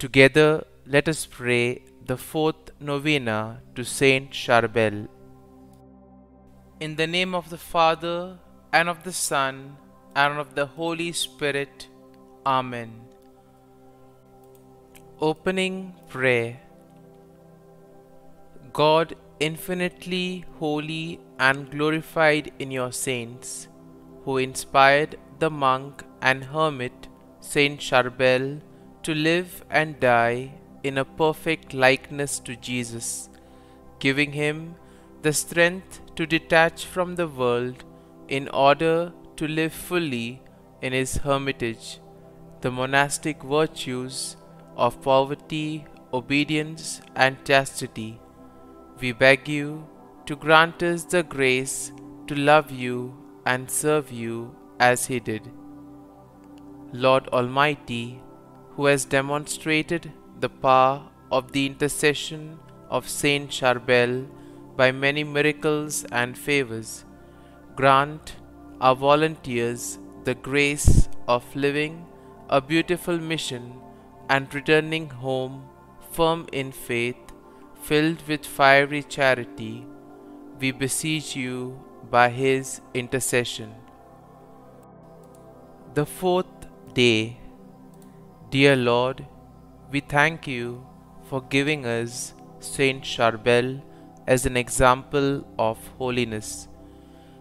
Together, let us pray the fourth novena to Saint Charbel. In the name of the Father, and of the Son, and of the Holy Spirit. Amen. Opening Prayer God, infinitely holy and glorified in your saints, who inspired the monk and hermit Saint Charbel to live and die in a perfect likeness to Jesus, giving him the strength to detach from the world in order to live fully in his hermitage the monastic virtues of poverty, obedience, and chastity. We beg you to grant us the grace to love you and serve you as he did. Lord Almighty, who has demonstrated the power of the intercession of Saint Charbel by many miracles and favors, grant our volunteers the grace of living a beautiful mission and returning home firm in faith, filled with fiery charity. We beseech you by his intercession. The fourth day Dear Lord, we thank you for giving us Saint Charbel as an example of holiness.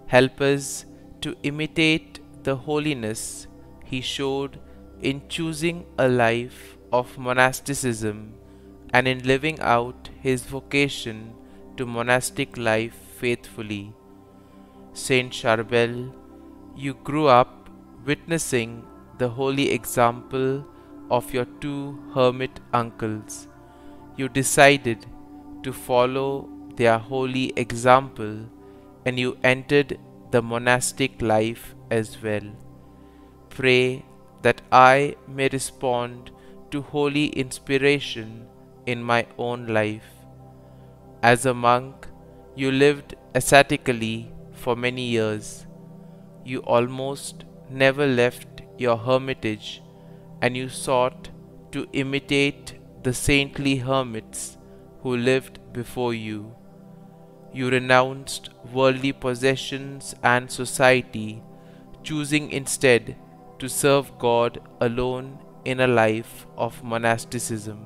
Help us to imitate the holiness he showed in choosing a life of monasticism and in living out his vocation to monastic life faithfully. Saint Charbel, you grew up witnessing the holy example of your two hermit uncles. You decided to follow their holy example and you entered the monastic life as well. Pray that I may respond to holy inspiration in my own life. As a monk, you lived ascetically for many years. You almost never left your hermitage and you sought to imitate the saintly hermits who lived before you. You renounced worldly possessions and society, choosing instead to serve God alone in a life of monasticism.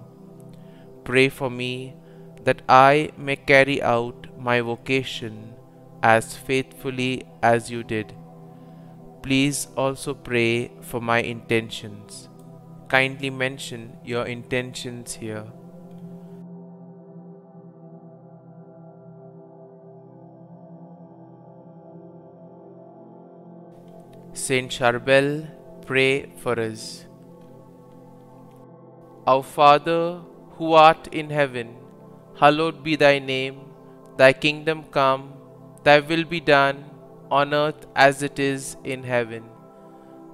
Pray for me that I may carry out my vocation as faithfully as you did. Please also pray for my intentions. Kindly mention your intentions here. Saint Charbel, pray for us. Our Father, who art in heaven, hallowed be thy name. Thy kingdom come, thy will be done, on earth as it is in heaven.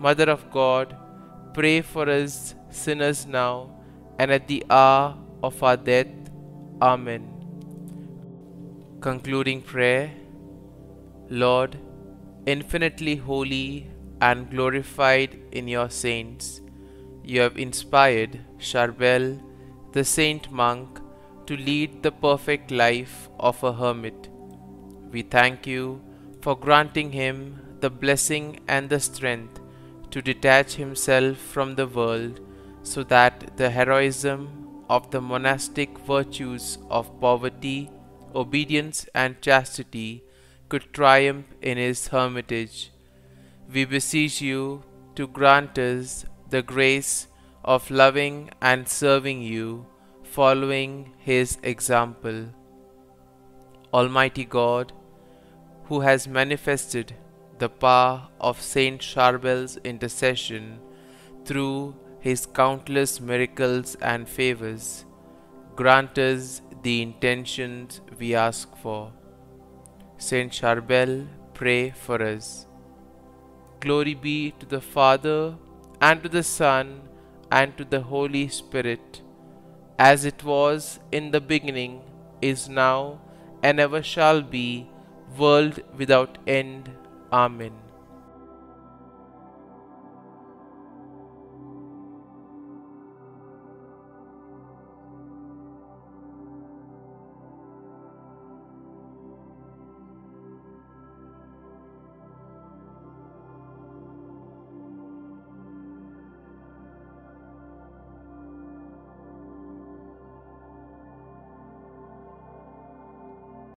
Mother of God, pray for us sinners now and at the hour of our death. Amen. Concluding prayer Lord, infinitely holy and glorified in your saints, you have inspired Charbel, the saint monk, to lead the perfect life of a hermit. We thank you for granting him the blessing and the strength to detach himself from the world so that the heroism of the monastic virtues of poverty, obedience, and chastity could triumph in his hermitage. We beseech you to grant us the grace of loving and serving you, following his example. Almighty God, who has manifested the power of Saint Charbel's intercession through His countless miracles and favors, grant us the intentions we ask for. Saint Charbel, pray for us. Glory be to the Father, and to the Son, and to the Holy Spirit, as it was in the beginning, is now, and ever shall be, world without end. Amen.